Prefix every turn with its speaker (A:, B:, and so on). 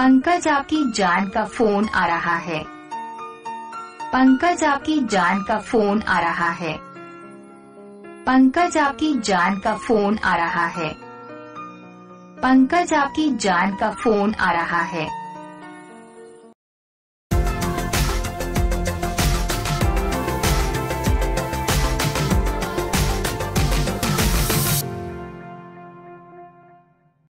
A: पंकज आपकी जान का फ़ोन आ रहा है। पंकज आपकी जान का फ़ोन आ रहा है। पंकज आपकी जान का फ़ोन आ रहा है। पंकज आपकी जान का फ़ोन आ रहा है।